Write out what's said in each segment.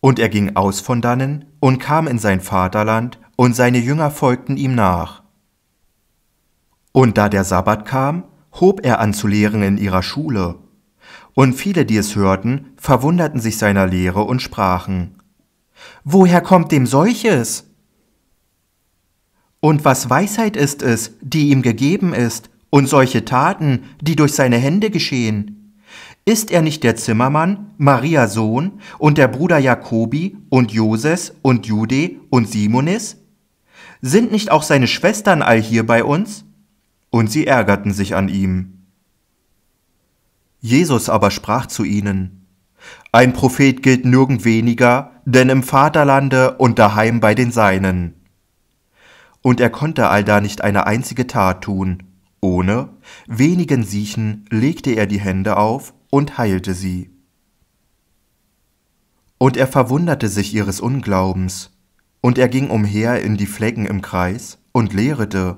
Und er ging aus von dannen und kam in sein Vaterland, und seine Jünger folgten ihm nach. Und da der Sabbat kam, hob er an zu lehren in ihrer Schule. Und viele, die es hörten, verwunderten sich seiner Lehre und sprachen, Woher kommt dem solches? Und was Weisheit ist es, die ihm gegeben ist, und solche Taten, die durch seine Hände geschehen? Ist er nicht der Zimmermann, Maria Sohn, und der Bruder Jakobi und Joses und Jude und Simonis? Sind nicht auch seine Schwestern all hier bei uns? Und sie ärgerten sich an ihm. Jesus aber sprach zu ihnen, Ein Prophet gilt nirgend weniger, denn im Vaterlande und daheim bei den Seinen. Und er konnte allda nicht eine einzige Tat tun, ohne wenigen Siechen legte er die Hände auf und heilte sie. Und er verwunderte sich ihres Unglaubens, und er ging umher in die Flecken im Kreis und lehrete.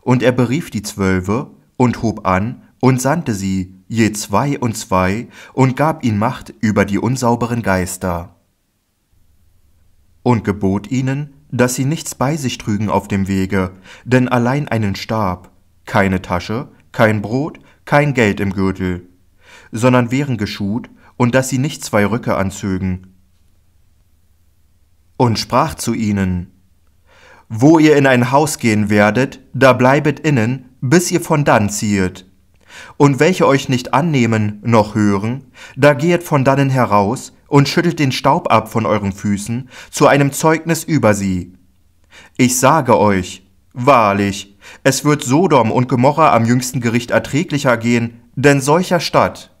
Und er berief die Zwölfe und hob an und sandte sie, je zwei und zwei, und gab ihnen Macht über die unsauberen Geister. Und gebot ihnen, dass sie nichts bei sich trügen auf dem Wege, denn allein einen Stab, keine Tasche, kein Brot, kein Geld im Gürtel, sondern wären geschut, und dass sie nicht zwei Röcke anzögen. Und sprach zu ihnen, Wo ihr in ein Haus gehen werdet, da bleibet innen, bis ihr von dann ziehet. Und welche euch nicht annehmen noch hören, da gehet von dannen heraus und schüttelt den Staub ab von euren Füßen zu einem Zeugnis über sie. Ich sage euch, wahrlich, es wird Sodom und Gomorra am jüngsten Gericht erträglicher gehen, denn solcher Stadt.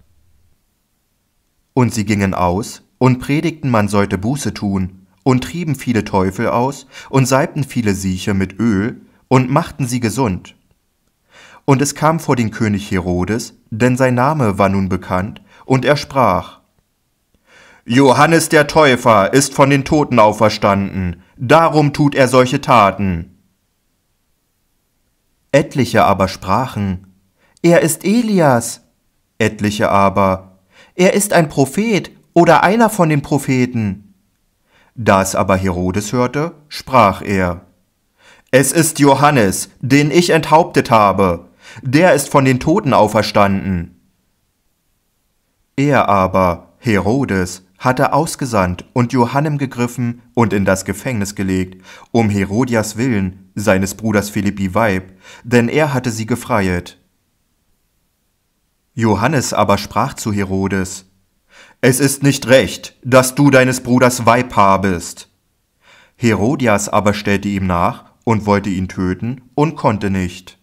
Und sie gingen aus und predigten, man sollte Buße tun, und trieben viele Teufel aus und salbten viele Sieche mit Öl und machten sie gesund. Und es kam vor den König Herodes, denn sein Name war nun bekannt, und er sprach, Johannes der Täufer ist von den Toten auferstanden, darum tut er solche Taten. Etliche aber sprachen, er ist Elias, etliche aber, er ist ein Prophet oder einer von den Propheten. Da es aber Herodes hörte, sprach er, Es ist Johannes, den ich enthauptet habe, der ist von den Toten auferstanden. Er aber, Herodes, hatte ausgesandt und Johannem gegriffen und in das Gefängnis gelegt, um Herodias willen, seines Bruders Philippi Weib, denn er hatte sie gefreiet. Johannes aber sprach zu Herodes, Es ist nicht recht, dass du deines Bruders Weib habest. Herodias aber stellte ihm nach und wollte ihn töten und konnte nicht.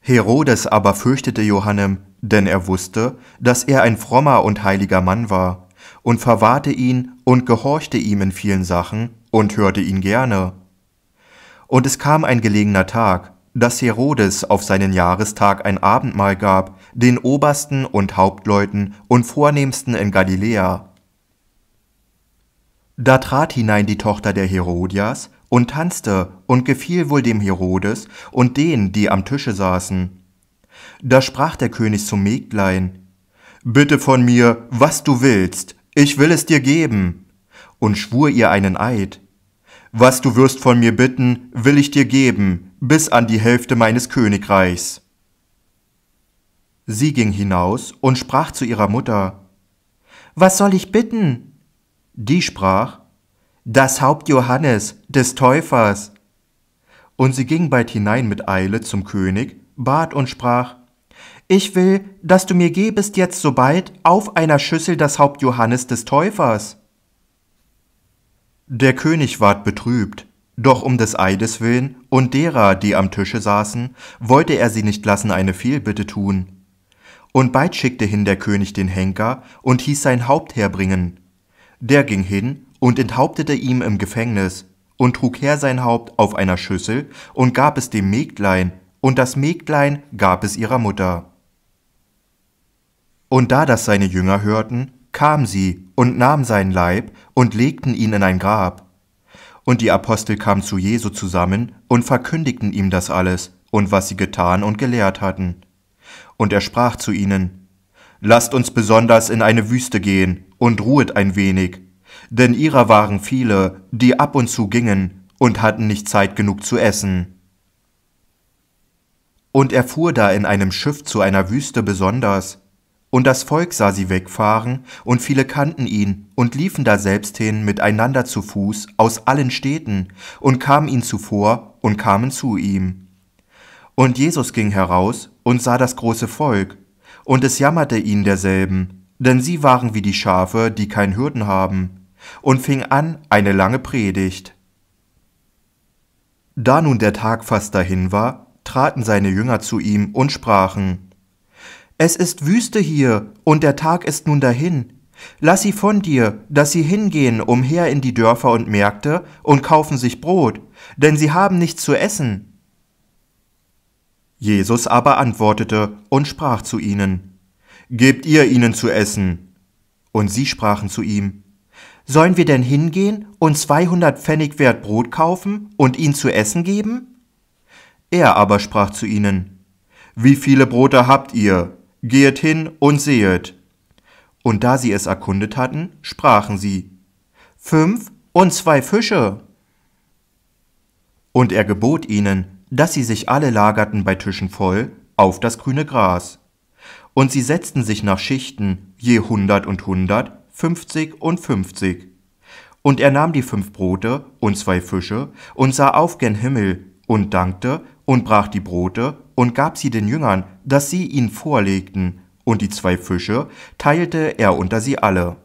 Herodes aber fürchtete Johannem, denn er wusste, dass er ein frommer und heiliger Mann war, und verwahrte ihn und gehorchte ihm in vielen Sachen und hörte ihn gerne. Und es kam ein gelegener Tag, dass Herodes auf seinen Jahrestag ein Abendmahl gab, den Obersten und Hauptleuten und Vornehmsten in Galiläa. Da trat hinein die Tochter der Herodias und tanzte und gefiel wohl dem Herodes und denen, die am Tische saßen. Da sprach der König zum Mägdlein, Bitte von mir, was du willst, ich will es dir geben, und schwur ihr einen Eid. Was du wirst von mir bitten, will ich dir geben, bis an die Hälfte meines Königreichs. Sie ging hinaus und sprach zu ihrer Mutter, Was soll ich bitten? Die sprach, das Haupt Johannes, des Täufers. Und sie ging bald hinein mit Eile zum König, bat und sprach, Ich will, dass du mir gebest jetzt sobald auf einer Schüssel das Haupt Johannes des Täufers. Der König ward betrübt, doch um des Eides willen und derer, die am Tische saßen, wollte er sie nicht lassen eine Fehlbitte tun. Und bald schickte hin der König den Henker und hieß sein Haupt herbringen. Der ging hin und enthauptete ihm im Gefängnis und trug her sein Haupt auf einer Schüssel und gab es dem Mägdlein, und das Mägdlein gab es ihrer Mutter. Und da das seine Jünger hörten, kamen sie und nahmen seinen Leib und legten ihn in ein Grab. Und die Apostel kamen zu Jesu zusammen und verkündigten ihm das alles und was sie getan und gelehrt hatten. Und er sprach zu ihnen, Lasst uns besonders in eine Wüste gehen und ruhet ein wenig, denn ihrer waren viele, die ab und zu gingen und hatten nicht Zeit genug zu essen. Und er fuhr da in einem Schiff zu einer Wüste besonders, und das Volk sah sie wegfahren, und viele kannten ihn und liefen da selbst hin miteinander zu Fuß aus allen Städten und kamen ihn zuvor und kamen zu ihm. Und Jesus ging heraus und sah das große Volk, und es jammerte ihn derselben, denn sie waren wie die Schafe, die kein Hürden haben, und fing an eine lange Predigt. Da nun der Tag fast dahin war, traten seine Jünger zu ihm und sprachen, es ist Wüste hier, und der Tag ist nun dahin. Lass sie von dir, dass sie hingehen umher in die Dörfer und Märkte und kaufen sich Brot, denn sie haben nichts zu essen. Jesus aber antwortete und sprach zu ihnen, Gebt ihr ihnen zu essen. Und sie sprachen zu ihm, Sollen wir denn hingehen und zweihundert Pfennig wert Brot kaufen und ihn zu essen geben? Er aber sprach zu ihnen, Wie viele Brote habt ihr? Gehet hin und sehet. Und da sie es erkundet hatten, sprachen sie, Fünf und zwei Fische. Und er gebot ihnen, dass sie sich alle lagerten bei Tischen voll auf das grüne Gras. Und sie setzten sich nach Schichten, je hundert und hundert, fünfzig und fünfzig. Und er nahm die fünf Brote und zwei Fische und sah auf gen Himmel und dankte und brach die Brote und gab sie den Jüngern, dass sie ihn vorlegten, und die zwei Fische teilte er unter sie alle.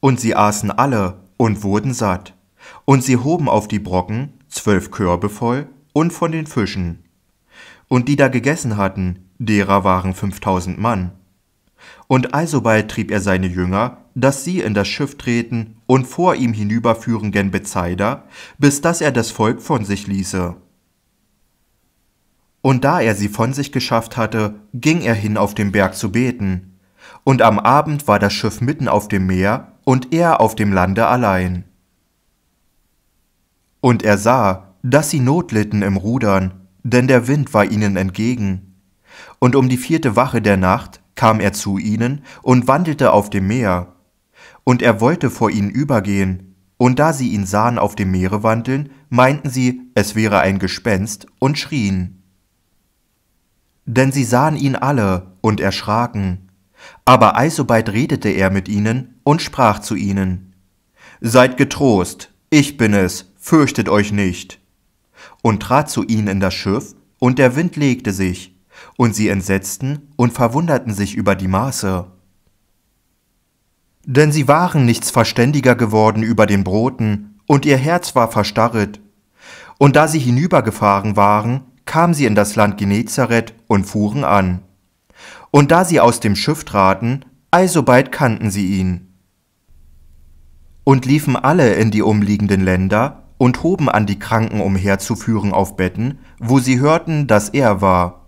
Und sie aßen alle und wurden satt, und sie hoben auf die Brocken zwölf Körbe voll und von den Fischen. Und die da gegessen hatten, derer waren fünftausend Mann. Und alsobald trieb er seine Jünger, dass sie in das Schiff treten und vor ihm hinüberführen gen Bethsaida, bis dass er das Volk von sich ließe. Und da er sie von sich geschafft hatte, ging er hin auf den Berg zu beten. Und am Abend war das Schiff mitten auf dem Meer und er auf dem Lande allein. Und er sah, dass sie Not litten im Rudern, denn der Wind war ihnen entgegen. Und um die vierte Wache der Nacht kam er zu ihnen und wandelte auf dem Meer. Und er wollte vor ihnen übergehen, und da sie ihn sahen auf dem Meere wandeln, meinten sie, es wäre ein Gespenst, und schrien. Denn sie sahen ihn alle und erschraken. Aber alsobald redete er mit ihnen und sprach zu ihnen, Seid getrost, ich bin es, fürchtet euch nicht. Und trat zu ihnen in das Schiff, und der Wind legte sich, und sie entsetzten und verwunderten sich über die Maße. Denn sie waren nichts verständiger geworden über den Broten, und ihr Herz war verstarret. Und da sie hinübergefahren waren, kamen sie in das Land Genezareth und fuhren an. Und da sie aus dem Schiff traten, alsobald kannten sie ihn. Und liefen alle in die umliegenden Länder und hoben an die Kranken umherzuführen auf Betten, wo sie hörten, dass er war.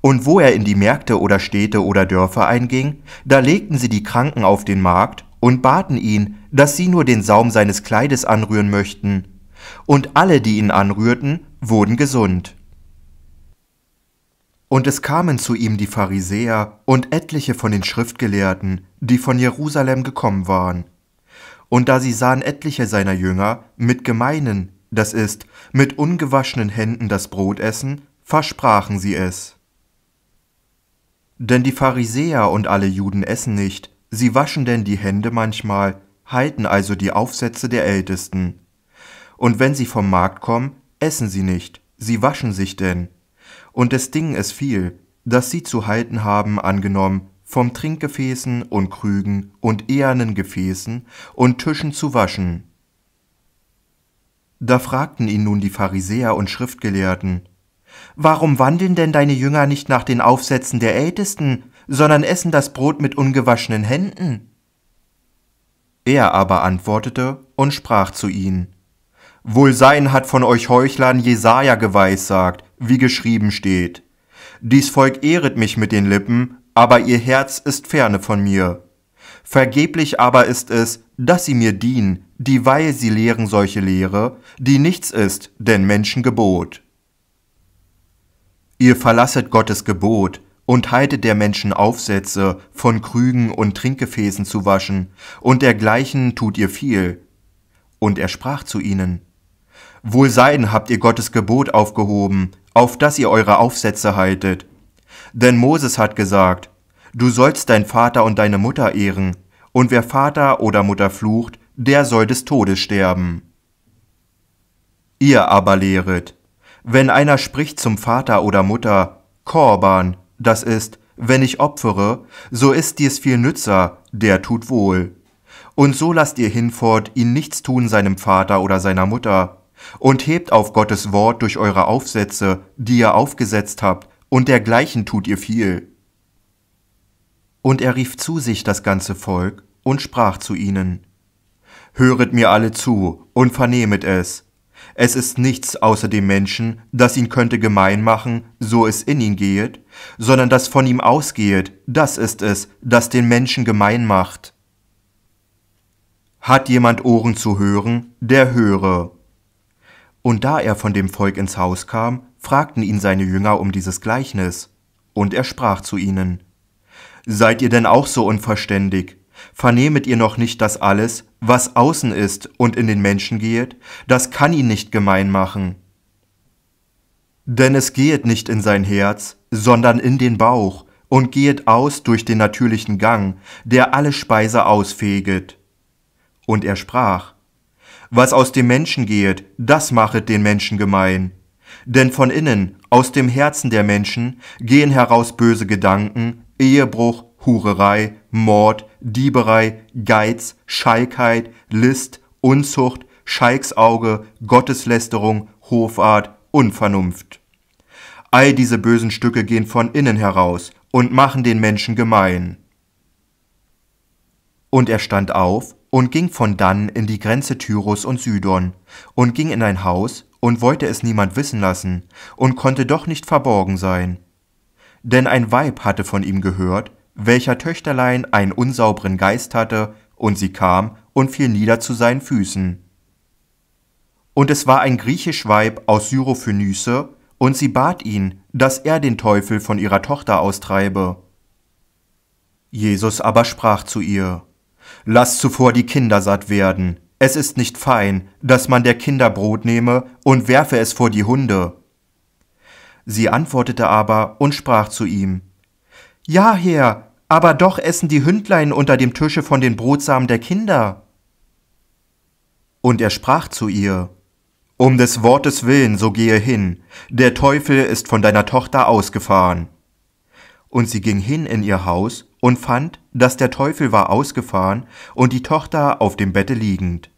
Und wo er in die Märkte oder Städte oder Dörfer einging, da legten sie die Kranken auf den Markt und baten ihn, dass sie nur den Saum seines Kleides anrühren möchten. Und alle, die ihn anrührten, wurden gesund. Und es kamen zu ihm die Pharisäer und etliche von den Schriftgelehrten, die von Jerusalem gekommen waren. Und da sie sahen etliche seiner Jünger mit gemeinen, das ist, mit ungewaschenen Händen das Brot essen, versprachen sie es. Denn die Pharisäer und alle Juden essen nicht, sie waschen denn die Hände manchmal, halten also die Aufsätze der Ältesten. Und wenn sie vom Markt kommen, essen sie nicht, sie waschen sich denn und des Ding es viel, das sie zu halten haben angenommen, vom Trinkgefäßen und Krügen und ehernen Gefäßen und Tischen zu waschen. Da fragten ihn nun die Pharisäer und Schriftgelehrten, Warum wandeln denn deine Jünger nicht nach den Aufsätzen der Ältesten, sondern essen das Brot mit ungewaschenen Händen? Er aber antwortete und sprach zu ihnen, Wohl sein hat von euch Heuchlern Jesaja geweissagt, wie geschrieben steht. Dies Volk ehret mich mit den Lippen, aber ihr Herz ist ferne von mir. Vergeblich aber ist es, dass sie mir dienen, dieweil sie lehren solche Lehre, die nichts ist, denn Menschengebot. Ihr verlasset Gottes Gebot und haltet der Menschen Aufsätze, von Krügen und Trinkgefäßen zu waschen, und dergleichen tut ihr viel. Und er sprach zu ihnen, Wohl sein habt ihr Gottes Gebot aufgehoben, auf dass ihr eure Aufsätze haltet. Denn Moses hat gesagt, Du sollst dein Vater und deine Mutter ehren, und wer Vater oder Mutter flucht, der soll des Todes sterben. Ihr aber lehret, wenn einer spricht zum Vater oder Mutter, Korban, das ist, wenn ich opfere, so ist dies viel nützer, der tut wohl. Und so lasst ihr hinfort ihn nichts tun seinem Vater oder seiner Mutter, und hebt auf Gottes Wort durch eure Aufsätze, die ihr aufgesetzt habt, und dergleichen tut ihr viel. Und er rief zu sich das ganze Volk und sprach zu ihnen, Höret mir alle zu und vernehmet es. Es ist nichts außer dem Menschen, das ihn könnte gemein machen, so es in ihn gehet, sondern das von ihm ausgehet, das ist es, das den Menschen gemein macht. Hat jemand Ohren zu hören, der höre. Und da er von dem Volk ins Haus kam, fragten ihn seine Jünger um dieses Gleichnis. Und er sprach zu ihnen, Seid ihr denn auch so unverständig? Vernehmet ihr noch nicht das alles, was außen ist und in den Menschen gehet? Das kann ihn nicht gemein machen. Denn es gehet nicht in sein Herz, sondern in den Bauch und gehet aus durch den natürlichen Gang, der alle Speise ausfeget. Und er sprach, Was aus dem Menschen gehet, das machet den Menschen gemein. Denn von innen, aus dem Herzen der Menschen, gehen heraus böse Gedanken, Ehebruch, Hurerei, Mord, Dieberei, Geiz, Schalkheit, List, Unzucht, Schalksauge, Gotteslästerung, Hofart, Unvernunft. All diese bösen Stücke gehen von innen heraus und machen den Menschen gemein. Und er stand auf und ging von dann in die Grenze Tyrus und Sidon und ging in ein Haus und wollte es niemand wissen lassen und konnte doch nicht verborgen sein. Denn ein Weib hatte von ihm gehört, welcher Töchterlein einen unsauberen Geist hatte, und sie kam und fiel nieder zu seinen Füßen. Und es war ein griechisch Weib aus Syrophönice, und sie bat ihn, dass er den Teufel von ihrer Tochter austreibe. Jesus aber sprach zu ihr, Lass zuvor die Kinder satt werden, es ist nicht fein, dass man der Kinder Brot nehme und werfe es vor die Hunde. Sie antwortete aber und sprach zu ihm, Ja, Herr, aber doch essen die Hündlein unter dem Tische von den Brotsamen der Kinder. Und er sprach zu ihr, Um des Wortes willen, so gehe hin, der Teufel ist von deiner Tochter ausgefahren. Und sie ging hin in ihr Haus und fand, dass der Teufel war ausgefahren und die Tochter auf dem Bette liegend.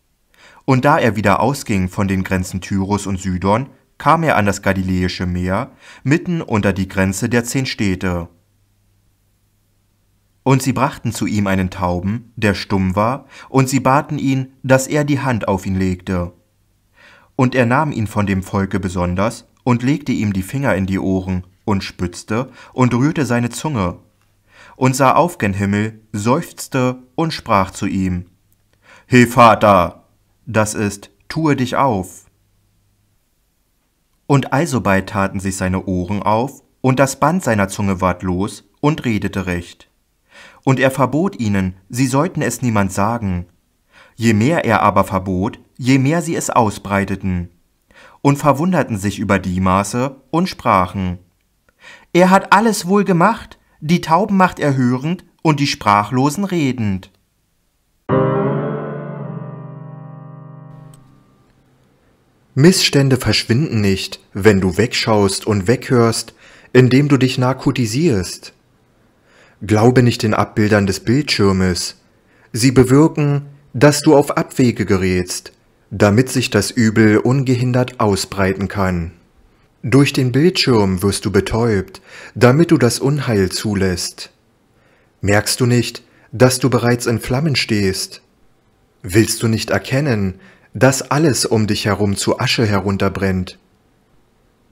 Und da er wieder ausging von den Grenzen Tyrus und Sidon, kam er an das Galiläische Meer, mitten unter die Grenze der zehn Städte. Und sie brachten zu ihm einen Tauben, der stumm war, und sie baten ihn, dass er die Hand auf ihn legte. Und er nahm ihn von dem Volke besonders und legte ihm die Finger in die Ohren und spützte und rührte seine Zunge und sah auf gen Himmel, seufzte und sprach zu ihm, He Vater, das ist, tue dich auf. Und alsobald taten sich seine Ohren auf, und das Band seiner Zunge ward los und redete recht. Und er verbot ihnen, sie sollten es niemand sagen. Je mehr er aber verbot, je mehr sie es ausbreiteten. Und verwunderten sich über die Maße und sprachen, Er hat alles wohl gemacht, die Tauben macht er hörend und die Sprachlosen redend. Missstände verschwinden nicht, wenn du wegschaust und weghörst, indem du dich narkotisierst. Glaube nicht den Abbildern des Bildschirmes. Sie bewirken, dass du auf Abwege gerätst, damit sich das Übel ungehindert ausbreiten kann. Durch den Bildschirm wirst du betäubt, damit du das Unheil zulässt. Merkst du nicht, dass du bereits in Flammen stehst? Willst du nicht erkennen, dass alles um dich herum zu Asche herunterbrennt?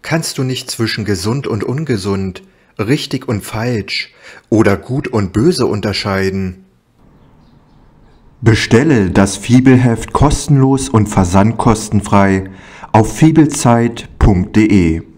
Kannst du nicht zwischen gesund und ungesund, richtig und falsch oder gut und böse unterscheiden. Bestelle das Fibelheft kostenlos und versandkostenfrei auf fibelzeit.de www.ftf.de